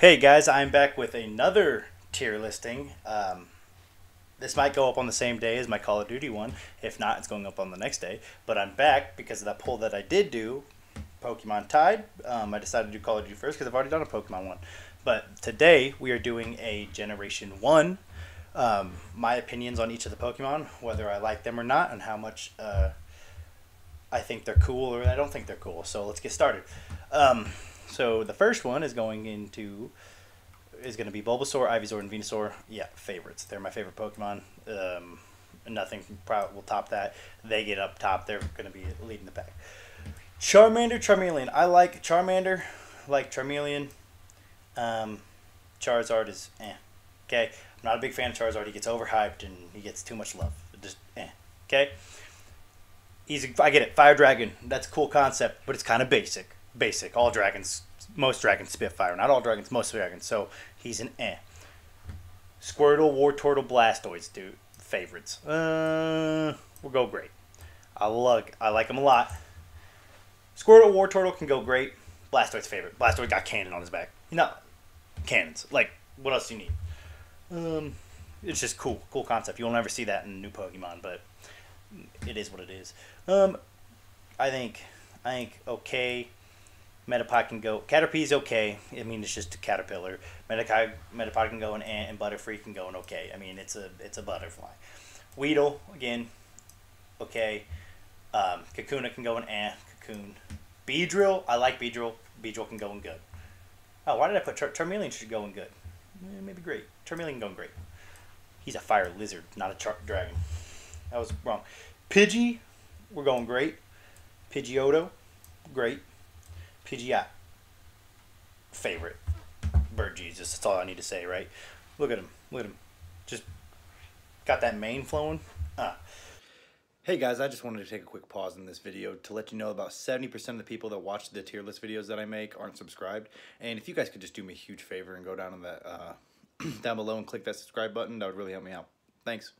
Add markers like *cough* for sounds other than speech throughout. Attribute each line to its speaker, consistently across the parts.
Speaker 1: Hey guys, I'm back with another tier listing. Um, this might go up on the same day as my Call of Duty one. If not, it's going up on the next day. But I'm back because of that poll that I did do, Pokemon tied. Um, I decided to do Call of Duty first because I've already done a Pokemon one. But today we are doing a Generation 1. Um, my opinions on each of the Pokemon, whether I like them or not, and how much uh, I think they're cool or I don't think they're cool. So let's get started. So the first one is going into is going to be Bulbasaur, Ivysaur, and Venusaur. Yeah, favorites. They're my favorite Pokemon. Um, nothing probably will top that. They get up top. They're going to be leading the pack. Charmander, Charmeleon. I like Charmander. Like Charmeleon. Um, Charizard is eh. Okay, I'm not a big fan of Charizard. He gets overhyped and he gets too much love. Just eh. Okay. He's I get it. Fire Dragon. That's a cool concept, but it's kind of basic. Basic. All dragons, most dragons spit fire. Not all dragons, most dragons. So he's an eh. Squirtle, Wartortle, Blastoise, dude. Favorites. Uh, will go great. I like I like them a lot. Squirtle, Wartortle can go great. Blastoise favorite. Blastoise got cannon on his back. You know, cannons. Like, what else do you need? Um, it's just cool, cool concept. You'll never see that in new Pokemon, but it is what it is. Um, I think, I think okay. Metapod can go. Caterpie's okay. I mean, it's just a caterpillar. Metapod, Metapod can go an ant, and Butterfree can go an okay. I mean, it's a it's a butterfly. Weedle again, okay. Um, Kakuna can go an ant. Cocoon. Beedrill, I like Beedrill. Beedrill can go in good. Oh, why did I put Charmeleon should go in good? Eh, maybe great. Charmeleon can go in great. He's a fire lizard, not a char- dragon. That was wrong. Pidgey, we're going great. Pidgeotto, great. Pidgeot, favorite. Bird Jesus, that's all I need to say, right? Look at him. Look at him. Just got that mane flowing. Ah. Hey guys, I just wanted to take a quick pause in this video to let you know about 70% of the people that watch the tier list videos that I make aren't subscribed. And if you guys could just do me a huge favor and go down on that uh, *clears throat* down below and click that subscribe button, that would really help me out. Thanks.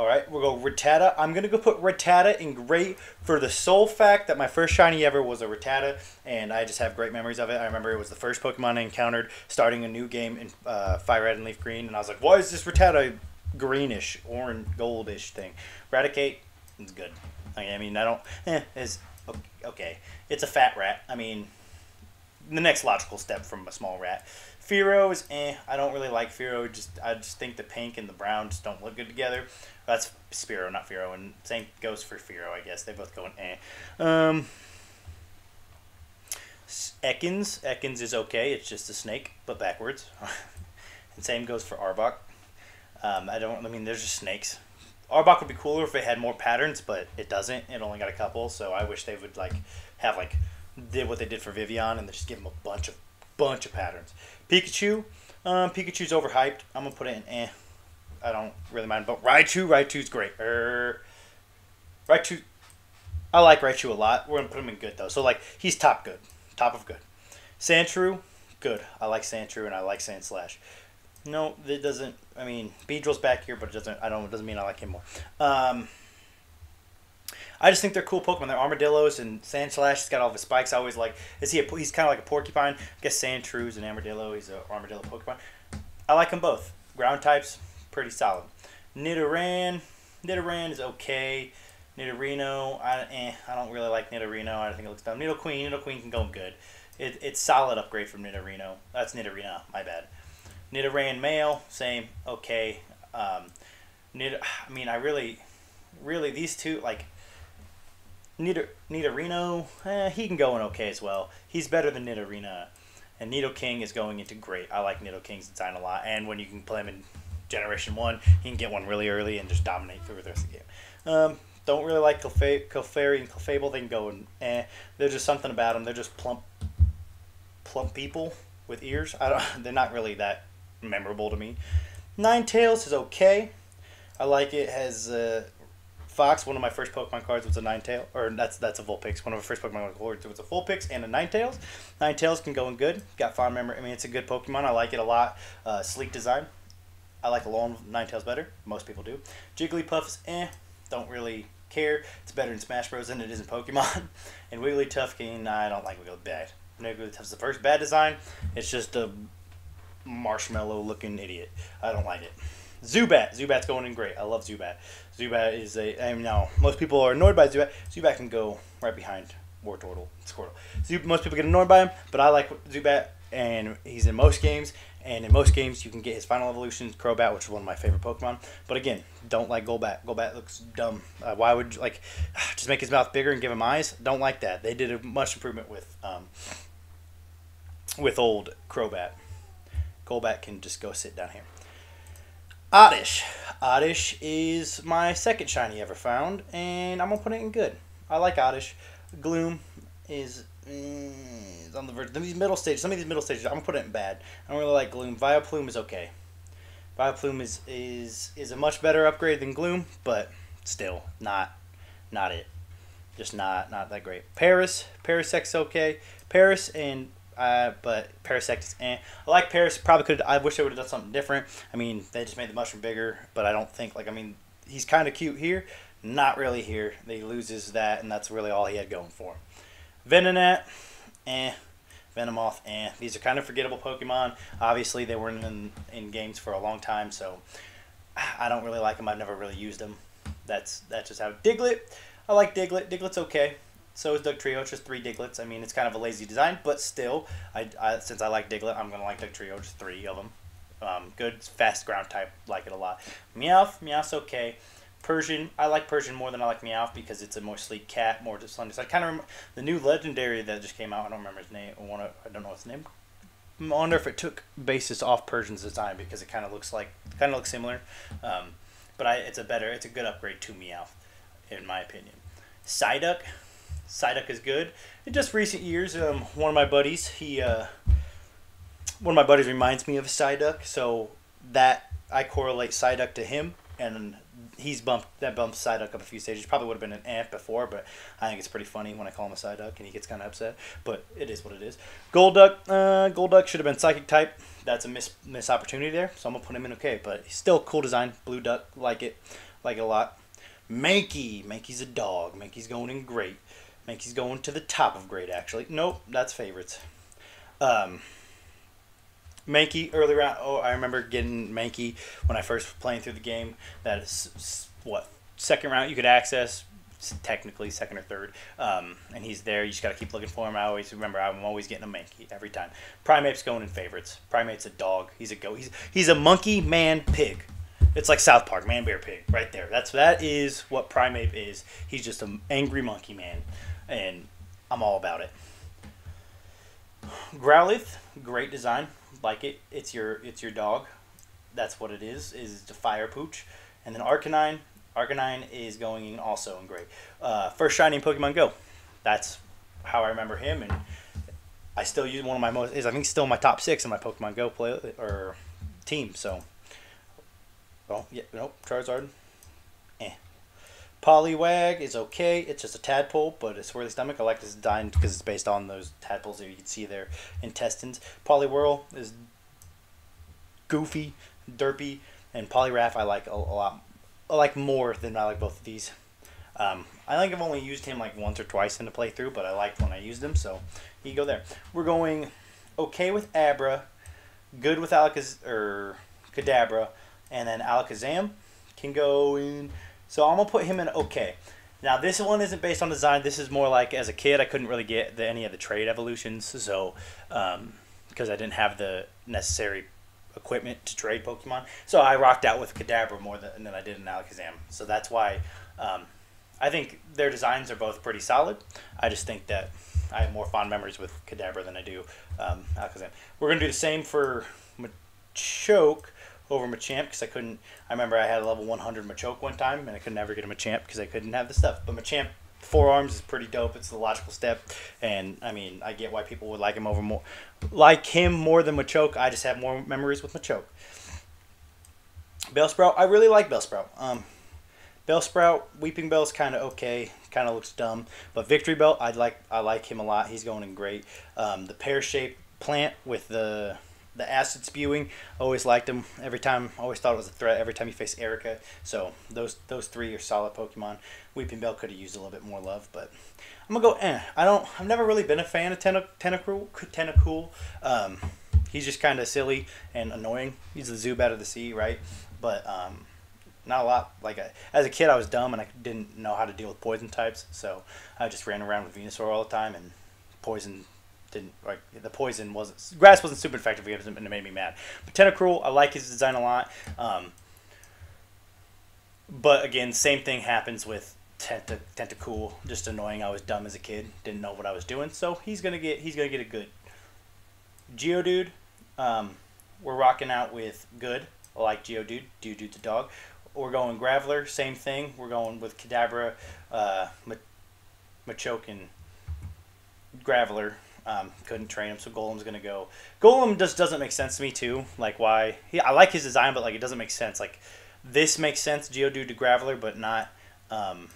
Speaker 1: All right, we'll go Rattata. I'm going to go put Rattata in great for the sole fact that my first shiny ever was a Rattata, and I just have great memories of it. I remember it was the first Pokemon I encountered starting a new game in uh, Fire Red and Leaf Green, and I was like, why is this Rattata greenish, orange, goldish thing? Raticate, it's good. I mean, I don't, eh, it's okay. It's a fat rat. I mean, the next logical step from a small rat. Fearow is eh. I don't really like Fearow. Just I just think the pink and the brown just don't look good together. That's Spearow, not Fearow, and same goes for Fearow. I guess they both go in eh. Um, Ekans. Ekans is okay. It's just a snake, but backwards. *laughs* and same goes for Arbok. Um, I don't. I mean, there's just snakes. Arbok would be cooler if it had more patterns, but it doesn't. It only got a couple, so I wish they would like have like did what they did for Vivillon and just give him a bunch of bunch of patterns. Pikachu, um, Pikachu's overhyped. I'm gonna put it in eh. I don't really mind, but Raichu, Raichu's great. Er, Raichu, I like Raichu a lot. We're gonna put him in good though. So like he's top good, top of good. Sandshrew, good. I like Sandshrew and I like Sandslash. No, it doesn't. I mean, Beedrill's back here, but it doesn't. I don't. It doesn't mean I like him more. Um, I just think they're cool Pokemon. They're armadillos and Sandslash. He's got all the spikes. I always like. Is he? A, he's kind of like a porcupine. I guess Sandshrews and armadillo. He's an armadillo Pokemon. I like them both. Ground types, pretty solid. Nidoran, Nidoran is okay. Nidorino, I eh, I don't really like Nidorino. I don't think it looks dumb. Nidoqueen, Nidoqueen can go good. It, it's solid upgrade from Nidorino. That's Nidorino. My bad. Nidoran male, same, okay. Um, Nid, I mean, I really, really these two like Nidor, Nidorino, eh, he can go in okay as well. He's better than Nidorina. And Nidoking is going into great. I like Nidoking's design a lot. And when you can play him in Generation 1, he can get one really early and just dominate through the rest of the game. Um, don't really like Clef- Clefairy and Clefable. They can go and eh. There's just something about them. They're just plump, plump people with ears. I don't. *laughs* They're not really that memorable to me. Ninetales is okay. I like it. Has uh, Fox. One of my first Pokemon cards was a Ninetale, or that's that's a Vulpix. One of my first Pokemon cards was a Vulpix and a Ninetales. Ninetales can go in good. Got fond memory. I mean, it's a good Pokemon. I like it a lot. Uh, sleek design. I like Alolan Ninetales better. Most people do. Jigglypuff's eh. Don't really care. It's better in Smash Bros. than it is in Pokemon. *laughs* and Wigglytuff can I don't like Wiggly bad. Nigglets has the first bad design. It's just a marshmallow looking idiot. I don't like it. Zubat. Zubat's going in great. I love Zubat. Zubat is a. I mean, now most people are annoyed by Zubat. Zubat can go right behind Wartortle, Squirtle. Zub, most people get annoyed by him, but I like Zubat, and he's in most games. And in most games, you can get his final evolution, Crobat, which is one of my favorite Pokemon. But again, don't like Golbat. Golbat looks dumb. Uh, why would you, like *sighs* just make his mouth bigger and give him eyes? Don't like that. They did a much improvement with um, with old Crobat. Golbat can just go sit down here. Oddish. Oddish is my second shiny ever found, and I'm gonna put it in good. I like Oddish. Gloom is mm, on the verge. These middle stages, some of these middle stages, I'm gonna put it in bad. I don't really like Gloom. Vileplume is okay. Vileplume is is is a much better upgrade than Gloom, but still not not it. Just not not that great. Paras, Paras X okay. Paras and uh, but Parasect is eh. I like Paras. Probably could. I wish they would have done something different. I mean, they just made the mushroom bigger, but I don't think like I mean he's kind of cute here. Not really here. He loses that, and that's really all he had going for him. Venonat, eh. Venomoth, eh. These are kind of forgettable Pokemon. Obviously, they weren't in, in games for a long time, so I don't really like them. I've never really used them. That's that's just how. Diglett, I like Diglett. Diglett's okay. So is Dugtrio. It's just three Digletts. I mean, it's kind of a lazy design, but still, I, I since I like Diglett, I'm gonna like Dugtrio. Just three of them. Um, good, fast ground type. Like it a lot. Meowth, Meowth's okay. Persian, I like Persian more than I like Meowth because it's a more sleek cat, more slender. So I kind of the new legendary that just came out. I don't remember his name. I want to. I don't know his name. I wonder if it took basis off Persian's design because it kind of looks like kind of looks similar. Um, but I, it's a better, it's a good upgrade to Meowth, in my opinion. Psyduck, Psyduck is good. In just recent years, um, one of my buddies, he, uh, one of my buddies reminds me of Psyduck, so that I correlate Psyduck to him, and he's bumped that bumps Psyduck up a few stages. Probably would have been an ant before, but I think it's pretty funny when I call him a Psyduck and he gets kind of upset. But it is what it is. Golduck, uh, Golduck should have been Psychic type. That's a miss miss opportunity there, so I'm gonna put him in okay. But still cool design. Blue Duck, like it, like it a lot. Mankey, Mankey's a dog. Mankey's going in great. Mankey's going to the top of great actually. Nope, that's favorites. Um, Mankey early round. Oh, I remember getting Mankey when I first playing through the game. That is what second round you could access. Technically second or third, um, and he's there. You just gotta keep looking for him. I always remember I'm always getting a Mankey every time. Primeape's going in favorites. Primeape's a dog. He's a go. He's he's a monkey man pig. It's like South Park, man, bear, pig, right there. That's that is what Primeape is. He's just an angry monkey man, and I'm all about it. Growlithe, great design like it. It's your it's your dog. That's what it is. Is the fire pooch, and then Arcanine. Arcanine is going also in great. Uh, first shiny in Pokemon Go. That's how I remember him, and I still use one of my most. Is I think still my top six in my Pokemon Go play or team. So, well, yeah, nope. Charizard. Poliwag is okay. It's just a tadpole, but it's swirly stomach. I like this design because it's based on those tadpoles that you can see their intestines. Poliwhirl is goofy, derpy, and Poliwrath I like a, a, lot. I like more than I like both of these. Um, I think I've only used him like once or twice in the playthrough, but I liked when I used him, so you go there. We're going okay with Abra, good with Alakaz or Kadabra, and then Alakazam can go in so I'm gonna put him in okay. Now this one isn't based on design. This is more like as a kid I couldn't really get the, any of the trade evolutions, so um, because I didn't have the necessary equipment to trade Pokemon, so I rocked out with Kadabra more than, than I did in Alakazam. So that's why um, I think their designs are both pretty solid. I just think that I have more fond memories with Kadabra than I do um, Alakazam. We're gonna do the same for Machoke over Machamp because I couldn't. I remember I had a level 100 Machoke one time and I could never get a Machamp because I couldn't have the stuff. But Machamp forearms is pretty dope. It's the logical step, and I mean I get why people would like him over more, like him more than Machoke. I just have more memories with Machoke. Bellsprout, I really like Bellsprout. Um, Bellsprout, Weepinbell's kind of okay, kind of looks dumb, but Victreebel, I like I like him a lot. He's going in great. Um, the pear shaped plant with the the acid spewing. Always liked him. Every time, always thought it was a threat. Every time you face Erika, so those those three are solid Pokemon. Weepinbell could have used a little bit more love, but I'm gonna go. Eh. I don't. I've never really been a fan of Tentac- Tentacool. Um, he's just kind of silly and annoying. He's the Zubat of the sea, right? But um, not a lot. Like I, as a kid, I was dumb and I didn't know how to deal with poison types, so I just ran around with Venusaur all the time, and poison didn't like the poison wasn't grass wasn't super effective against him, and it made me mad. But Tentacruel, I like his design a lot. Um, but again, same thing happens with Tenta, Tentacool. Just annoying. I was dumb as a kid, didn't know what I was doing, so he's gonna get he's gonna get a good. Geodude, um, we're rocking out with good. I like Geodude. Geodude's a dog. We're going Graveler, same thing. We're going with Kadabra, uh, Machoke, and Graveler. Um, couldn't train him, so Golem's gonna go. Golem just doesn't make sense to me too. Like why? I like his design, but like it doesn't make sense. Like this makes sense, Geodude to Graveler, but not um,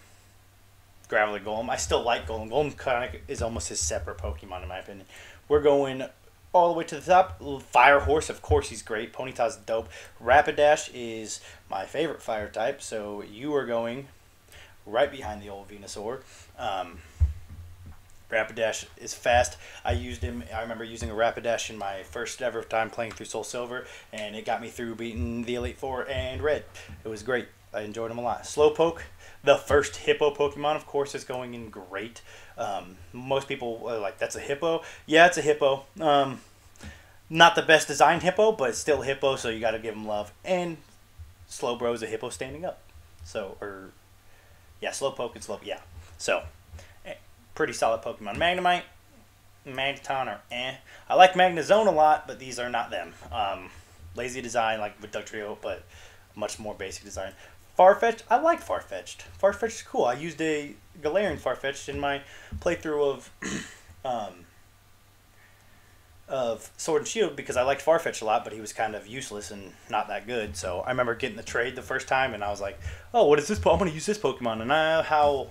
Speaker 1: Graveler Golem. I still like Golem. Golem kind of is almost his separate Pokemon in my opinion. We're going all the way to the top. Fire Horse, of course, he's great. Ponyta's dope. Rapidash is my favorite fire type, so you are going right behind the old Venusaur. Um, Rapidash is fast. I used him. I remember using a Rapidash in my first ever time playing through SoulSilver, and it got me through beating the Elite Four and Red. It was great. I enjoyed him a lot. Slowpoke, the first Hippo Pokemon, of course, is going in great. Um, most people are like, "That's a Hippo." Yeah, it's a Hippo. Um, not the best designed Hippo, but still Hippo, so you got to give him love. And Slowbro is a Hippo standing up. So, or yeah, Slowpoke and Slow. Yeah. So pretty solid Pokemon. Magnemite, Magneton are eh. I like Magnezone a lot, but these are not them. Um, lazy design like with Dugtrio, but much more basic design. Farfetch'd, I like Farfetch'd. Farfetch'd is cool. I used a Galarian Farfetch'd in my playthrough of *clears throat* um, of Sword and Shield because I liked Farfetch'd a lot, but he was kind of useless and not that good. So I remember getting the trade the first time, and I was like, "Oh, what is this? I'm going to use this Pokemon." And I, how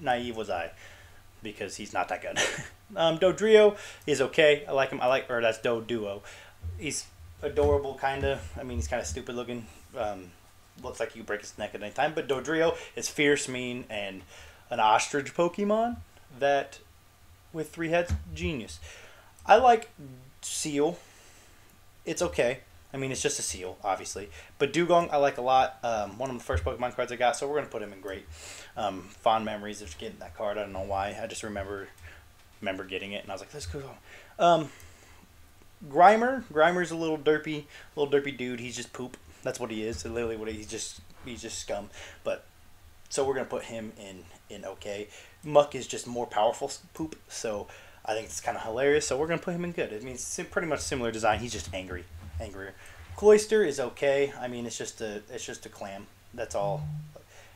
Speaker 1: naive was I? Because he's not that good. *laughs* um, Dodrio is okay. I like him. I like, or that's Doduo. He's adorable, kind of. I mean, he's kind of stupid looking. Um, looks like you break his neck at any time. But Dodrio is fierce, mean, and an ostrich Pokemon that, with three heads, genius. I like Seel. It's okay. I mean, it's just a seal, obviously. But Dugong, I like a lot. Um, one of the first Pokemon cards I got, so we're going to put him in great. Um, fond memories of getting that card. I don't know why. I just remember remember getting it, and I was like, "Let's go." Um, Grimer, Grimer's a little derpy, little derpy dude. He's just poop. That's what he is. Literally, what he's just he's just scum. But so we're gonna put him in in okay. Muk is just more powerful poop. So I think it's kind of hilarious. So we're gonna put him in good. I mean, it's pretty much similar design. He's just angry angrier. Cloyster is okay. I mean, it's just a it's just a clam. That's all.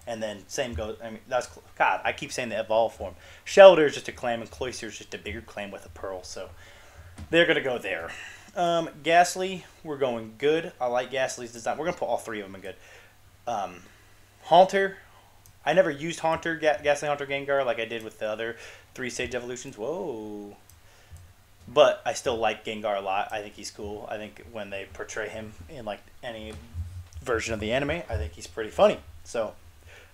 Speaker 1: And then same goes. I mean, that's God. I keep saying the evolve form. Shellder is just a clam, and Cloyster is just a bigger clam with a pearl. So they're gonna go there. Um, Gastly, we're going good. I like Gastly's design. We're gonna put all three of them in good. Um, Haunter, I never used Haunter, Ga- Gastly Haunter Gengar like I did with the other three stage evolutions. Whoa. But I still like Gengar a lot. I think he's cool. I think when they portray him in like any version of the anime, I think he's pretty funny. So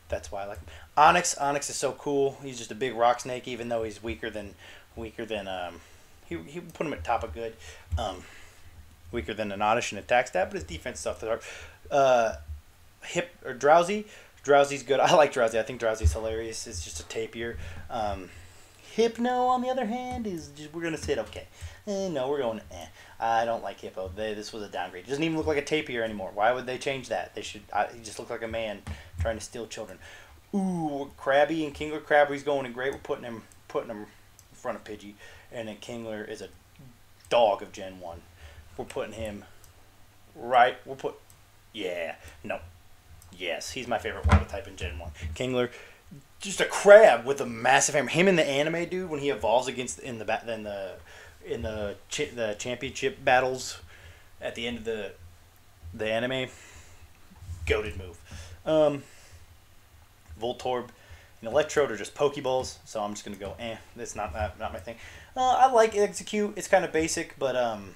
Speaker 1: that's why I like him. Onyx, Onix is so cool. He's just a big rock snake, even though he's weaker than weaker than um he he put him at top of good. Um weaker than an Oddish in attack stat, but his defense stuff hard. Uh hip or Drowzee. Drowzee's good. *laughs* I like Drowzee. I think Drowzee's hilarious. It's just a tapier. Um, Hypno, on the other hand, is just, we're gonna say okay. Eh, no, we're going. Eh. I don't like Hypno. They, this was a downgrade. It doesn't even look like a tapir anymore. Why would they change that? They should. I, he just looked like a man trying to steal children. Ooh, Krabby and Kingler. Krabby's going in great. We're putting him putting him in front of Pidgey, and then Kingler is a dog of Gen One. We're putting him right. We'll put. Yeah. No. Yes, he's my favorite water type in Gen One. Kingler just a crab with a massive hammer. Him in the anime dude when he evolves against in the then the in the the championship battles at the end of the the anime. Goaded move. Um, Voltorb and Electrode are just Pokeballs, so I'm just gonna go. Eh, it's not not, not my thing. Uh, I like Exeggcute. It's kind of basic, but um,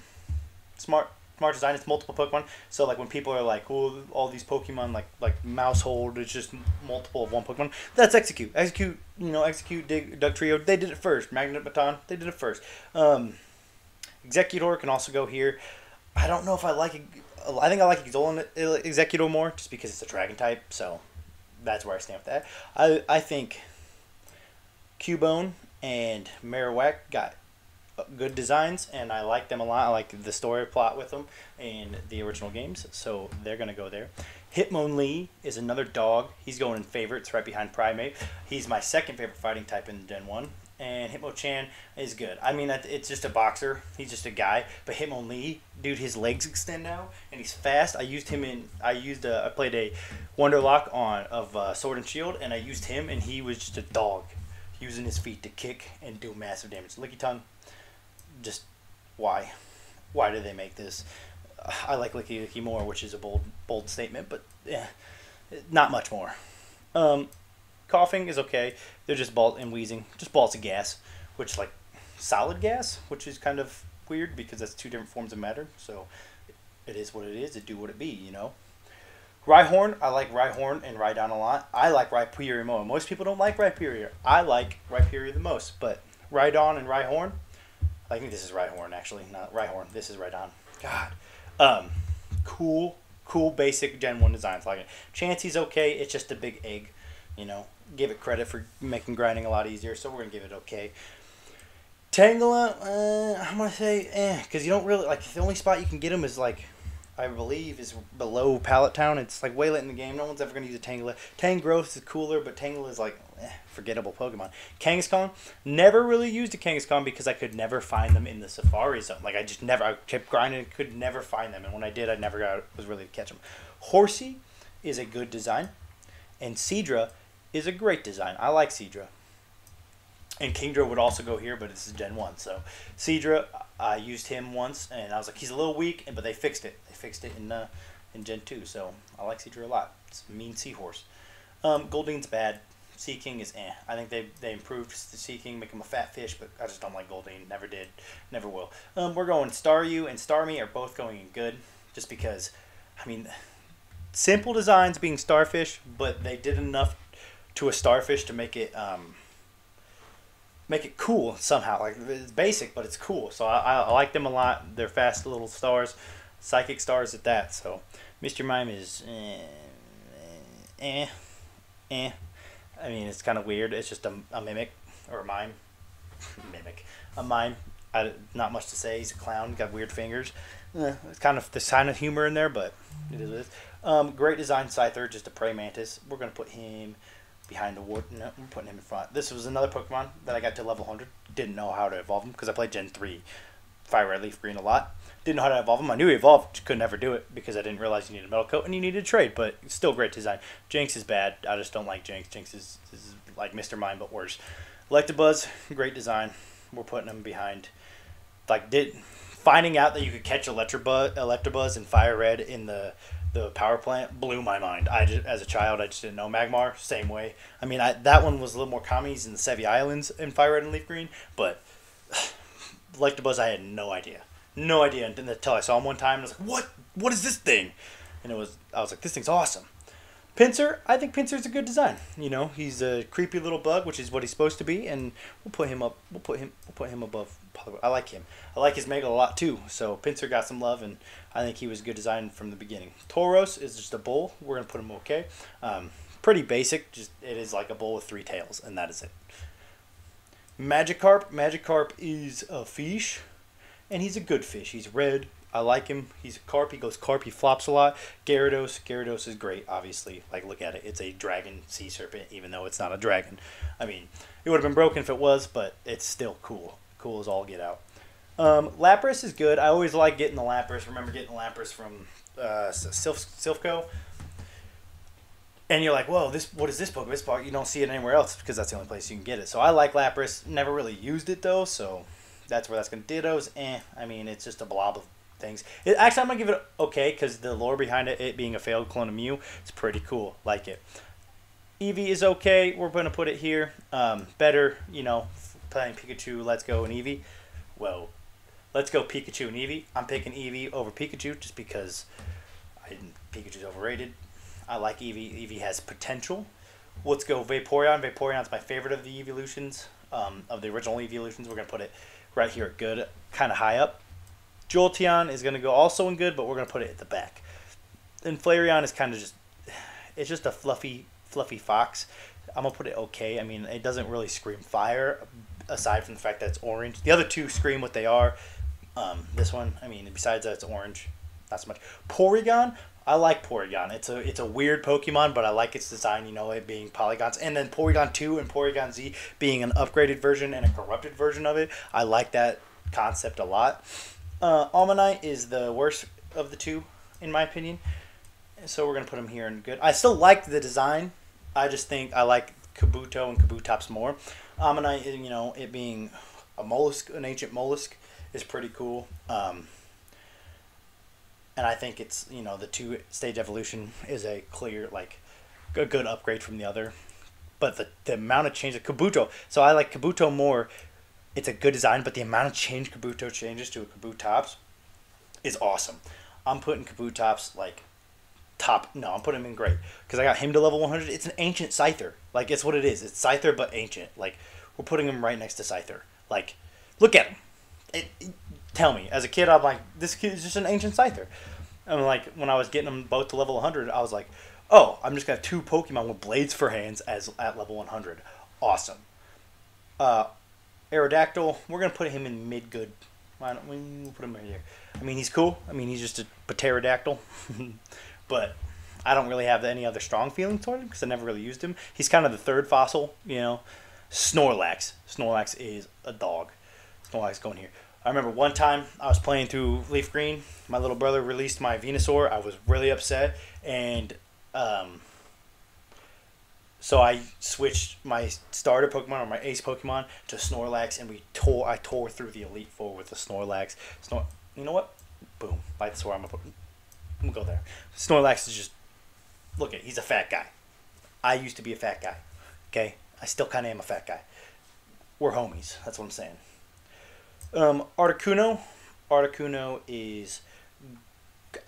Speaker 1: smart smart design. It's multiple Pokemon. So like when people are like, oh, all these Pokemon like like Maushold, it's just multiple of one Pokemon. That's Exeggcute. Exeggcute, you know, Exeggcute, Dig, Dugtrio. They did it first. Magnet Baton. They did it first. Um, Exeggutor can also go here. I don't know if I like. It. I think I like Alolan Exeggutor more, just because it's a Dragon type. So that's where I stand with that. I I think Cubone and Marowak got good designs, and I like them a lot. I like the story plot with them in the original games, so they're gonna go there. Hitmonlee is another dog. He's going in favorites right behind Primeape. He's my second favorite fighting type in Gen One. And Hitmonchan is good. I mean, it's just a boxer. He's just a guy. But Hitmonlee, dude, his legs extend now, and he's fast. I used him in. I used. A, I played a Wonderlocke on of uh, Sword and Shield, and I used him, and he was just a dog, using his feet to kick and do massive damage. Lickitung, just why? Why do they make this? I like Lickilicky more, which is a bold bold statement, but yeah, not much more. Um, Koffing is okay. They're just ball and Weezing, just balls of gas, which like solid gas, which is kind of weird because that's two different forms of matter. So it is what it is. It do what it be, you know. Rhyhorn, I like Rhyhorn and Rhydon a lot. I like Rhyperior more. Most people don't like Rhyperior. I like Rhyperior the most, but Rhydon and Rhyhorn, I think this is Rhyhorn actually, not Rhyhorn. This is Rhydon. God, um, cool, cool basic Gen One designs like. Chansey's okay. It's just a big egg, you know. Give it credit for making grinding a lot easier, so we're gonna give it okay. Tangela, uh, I'm gonna say eh, because you don't really like the only spot you can get them is like I believe, is below Pallet Town. It's like way late in the game. No one's ever going to use a Tangela. Tangrowth is cooler, but Tangela is like eh, forgettable Pokemon. Kangaskhan, never really used a Kangaskhan because I could never find them in the Safari Zone. Like I just never, I kept grinding, could never find them, and when I did, I never got was really to catch them. Horsea is a good design, and Seadra is a great design. I like Seadra. And Kingdra would also go here, but this is Gen 1. So Seadra, I used him once, and I was like, he's a little weak, but they fixed it. They fixed it in uh, in Gen 2, so I like Seadra a lot. It's a mean seahorse. Um, Goldeen's bad. Seaking is eh. I think they, they improved the Seaking, make him a fat fish, but I just don't like Goldeen. Never did. Never will. Um, we're going Staryu and Starmie are both going in good, just because, I mean, simple designs being Starfish, but they did enough to a Starfish to make it um, make it cool somehow. Like it's basic, but it's cool. So I, I like them a lot. They're fast little stars, psychic stars at that. So Mr. Mime is eh, eh, eh. I mean, it's kind of weird. It's just a, a mimic or a mime, mimic, a mime. I, not much to say. He's a clown. Got weird fingers. Eh, it's kind of the sign of humor in there, but it is. Um, great design Scyther, just a prey mantis. We're gonna put him behind the wood. No, I'm putting him in front. This was another Pokemon that I got to level 100. Didn't know how to evolve him because I played Gen 3 Fire Red Leaf Green a lot. Didn't know how to evolve them. I knew he evolved, could never do it because I didn't realize you needed a metal coat and you needed a trade, but still great design. Jynx is bad. I just don't like Jynx. Jynx is, is like Mr. Mime, but worse. Electabuzz, great design. We're putting him behind. Like, did finding out that you could catch Electabuzz, Electabuzz and Fire Red in the the power plant blew my mind. I just, as a child, I just didn't know Magmar. Same way. I mean, I, that one was a little more commies in the Sevii Islands in Fire Red and Leaf Green, but like the buzz, I had no idea, no idea until I saw him one time. And I was like, "What? What is this thing?" And it was, I was like, "This thing's awesome." Pinsir, I think Pinsir's a good design. You know, he's a creepy little bug, which is what he's supposed to be, and we'll put him up. We'll put him. We'll put him above. I like him. I like his mega a lot too. So Pinsir got some love, and I think he was a good design from the beginning. Tauros is just a bull. We're gonna put him okay. Um, pretty basic. Just it is like a bull with three tails, and that is it. Magikarp. Magikarp is a fish, and he's a good fish. He's red. I like him. He's a carp. He goes carp. He flops a lot. Gyarados. Gyarados is great, obviously. Like, look at it. It's a dragon sea serpent, even though it's not a dragon. I mean, it would have been broken if it was, but it's still cool. Cool as all get out. Um, Lapras is good. I always like getting the Lapras. Remember getting the Lapras from uh, Silph- Silphco? And you're like, whoa, this what is this Pokemon? This Pokemon, you don't see it anywhere else because that's the only place you can get it. So I like Lapras. Never really used it though, so that's where that's going to Dittos. Eh, I mean, it's just a blob of things. It, actually, I'm gonna give it okay because the lore behind it, it being a failed clone of Mew, it's pretty cool. Like it. Eevee is okay. We're gonna put it here. Um, better, you know, playing Pikachu, Let's Go, and Eevee. Well, Let's go Pikachu and Eevee. I'm picking Eevee over Pikachu just because I, Pikachu's overrated. I like Eevee. Eevee has potential. Let's go Vaporeon. Vaporeon's my favorite of the evolutions, um, of the original evolutions. We're going to put it right here at good, kind of high up. Jolteon is going to go also in good, but we're going to put it at the back. And Flareon is kind of just, it's just a fluffy, fluffy fox. I'm going to put it okay. I mean, it doesn't really scream fire, aside from the fact that it's orange. The other two scream what they are. Um, this one, I mean, besides that it's orange, not so much. Porygon, I like Porygon. It's a it's a weird Pokemon, but I like its design. You know, it being polygons, and then Porygon Two and Porygon Z being an upgraded version and a corrupted version of it. I like that concept a lot. Uh, Omanyte is the worst of the two, in my opinion. So we're gonna put him here in good. I still like the design. I just think I like Kabuto and Kabutops more. Omanyte, you know, it being a mollusk, an ancient mollusk, is pretty cool. Um, and I think it's you know the two stage evolution is a clear like a good upgrade from the other, but the the amount of change of Kabuto. So I like Kabuto more. It's a good design, but the amount of change Kabuto changes to a Kabutops is awesome. I'm putting Kabutops like top. No, I'm putting him in great because I got him to level 100. It's an ancient Scyther. Like it's what it is. It's Scyther but ancient. Like we're putting him right next to Scyther. Like look at him. It, it, tell me, as a kid, I'm like, this kid is just an ancient Scyther. And like when I was getting them both to level 100, I was like, oh, I'm just gonna have two Pokemon with blades for hands as at level 100. Awesome. Uh, Aerodactyl, we're gonna put him in mid good. Why don't we put him right here? I mean, he's cool. I mean, he's just a pterodactyl, *laughs* but I don't really have any other strong feelings toward him because I never really used him. He's kind of the third fossil, you know. Snorlax. Snorlax is a dog. Snorlax going here. I remember one time I was playing through Leaf Green. My little brother released my Venusaur. I was really upset, and um, so I switched my starter Pokemon or my Ace Pokemon to Snorlax, and we tore. I tore through the Elite Four with the Snorlax. Snor. You know what? Boom. That's where I'm gonna. I'm gonna go there. Snorlax is just. Look at. He's a fat guy. I used to be a fat guy. Okay. I still kind of am a fat guy. We're homies. That's what I'm saying. Um, Articuno. Articuno is.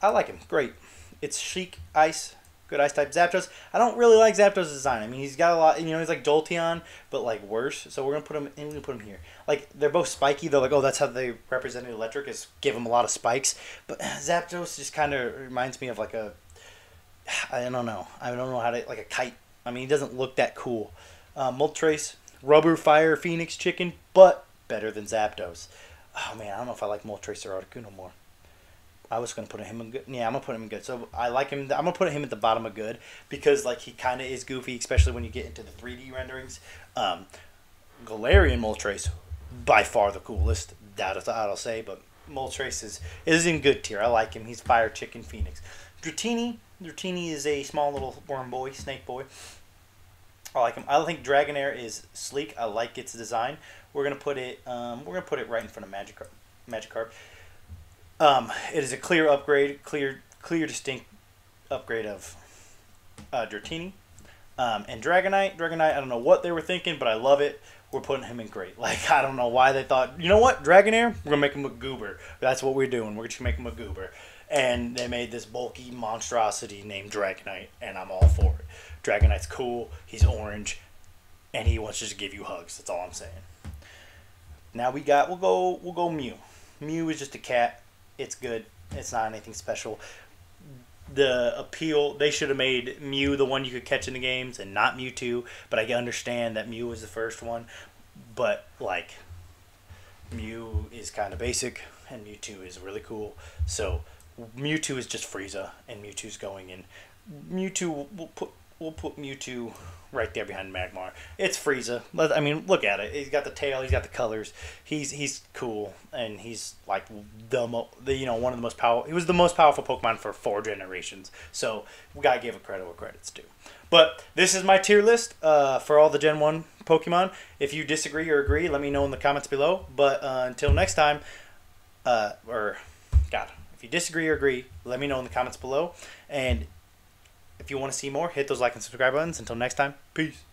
Speaker 1: I like him. Great. It's chic ice. Good ice type. Zapdos. I don't really like Zapdos' design. I mean, he's got a lot. You know, he's like Jolteon, but like worse. So we're gonna put him. we're gonna put him here. Like they're both spiky. They're like, oh, that's how they represented electric is give him a lot of spikes. But Zapdos just kind of reminds me of like a. I don't know. I don't know how to like a kite. I mean, he doesn't look that cool. Uh, Moltres, Rubber Fire Phoenix Chicken, but better than Zapdos. Oh man, I don't know if I like Moltres or Articuno more. I was gonna put him in good. Yeah, I'm gonna put him in good. So I like him. I'm gonna put him at the bottom of good because like he kind of is goofy, especially when you get into the 3D renderings. Um, Galarian Moltres, by far the coolest. That I'll say, but Moltres is is in good tier. I like him. He's Fire Chicken Phoenix. Dratini. Dratini is a small little worm boy, snake boy. I like him. I think Dragonair is sleek. I like its design. We're gonna put it. Um, we're gonna put it right in front of Magikarp. Magikarp. Um, it is a clear upgrade, clear, clear, distinct upgrade of uh, Dratini. Um, and Dragonite, Dragonite, I don't know what they were thinking, but I love it. We're putting him in great. *laughs* Like I don't know why they thought, you know what, Dragonair, we're gonna make him a goober. That's what we're doing. We're just gonna make him a goober. And they made this bulky monstrosity named Dragonite, and I'm all for it. Dragonite's cool. He's orange, and he wants to give you hugs. That's all I'm saying. Now we got we'll go we'll go Mew. Mew is just a cat. It's good. It's not anything special. The appeal they should have made Mew the one you could catch in the games and not Mewtwo. But I understand that Mew was the first one. But like Mew is kind of basic and Mewtwo is really cool. So Mewtwo is just Frieza and Mewtwo's going in. Mewtwo we'll put we'll put Mewtwo right there behind Magmar. It's Frieza. I mean, look at it. He's got the tail. He's got the colors. He's he's cool, and he's like the, mo- the you know one of the most powerful. He was the most powerful Pokemon for four generations. So we gotta give a credit where credit's due. But this is my tier list uh, for all the Gen One Pokemon. If you disagree or agree, let me know in the comments below. But uh, until next time, uh, or God, if you disagree or agree, let me know in the comments below. And if you want to see more, hit those like and subscribe buttons. Until next time, peace.